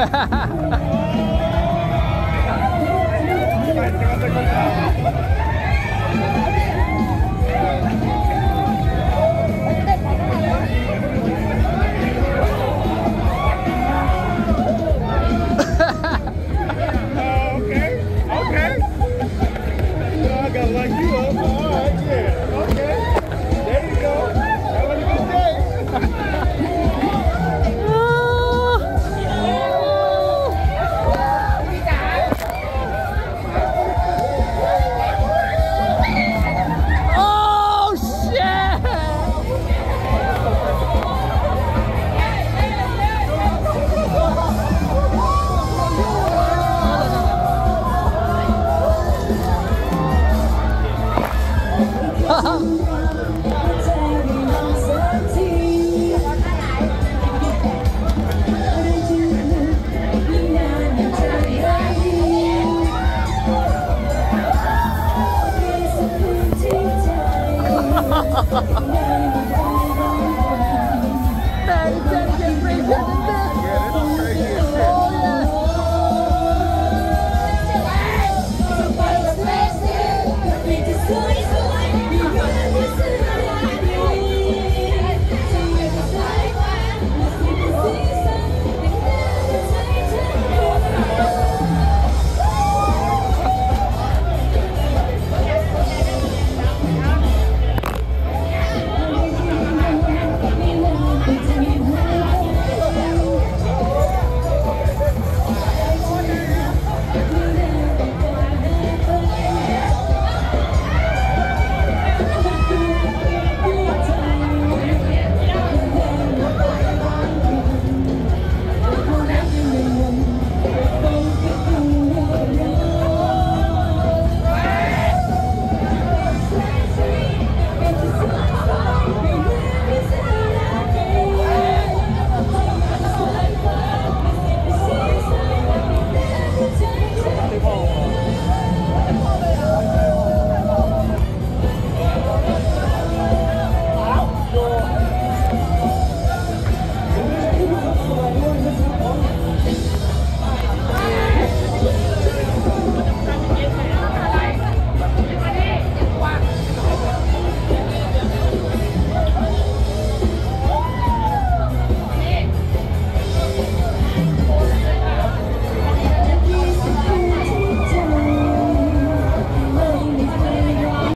Ha ha ha! Ha ha ha!